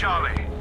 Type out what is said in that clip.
Charlie.